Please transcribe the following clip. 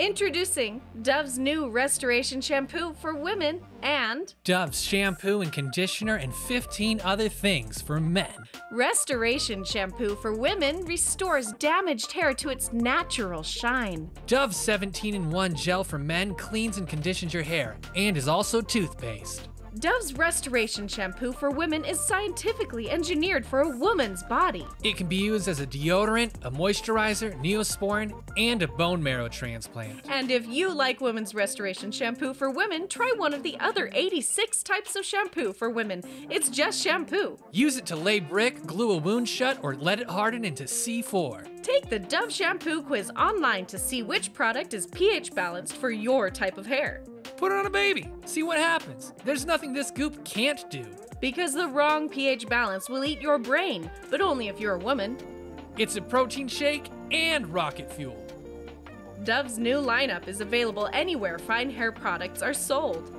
Introducing Dove's new restoration shampoo for women and Dove's shampoo and conditioner and 15 other things for men. Restoration shampoo for women restores damaged hair to its natural shine. Dove's 17 in 1 gel for men cleans and conditions your hair and is also toothpaste. Dove's Restoration Shampoo for women is scientifically engineered for a woman's body. It can be used as a deodorant, a moisturizer, neosporin, and a bone marrow transplant. And if you like Women's Restoration Shampoo for women, try one of the other 86 types of shampoo for women. It's just shampoo. Use it to lay brick, glue a wound shut, or let it harden into C4. Take the Dove Shampoo quiz online to see which product is pH balanced for your type of hair. Put it on a baby. See what happens. There's nothing this goop can't do. Because the wrong pH balance will eat your brain, but only if you're a woman. It's a protein shake and rocket fuel. Dove's new lineup is available anywhere fine hair products are sold.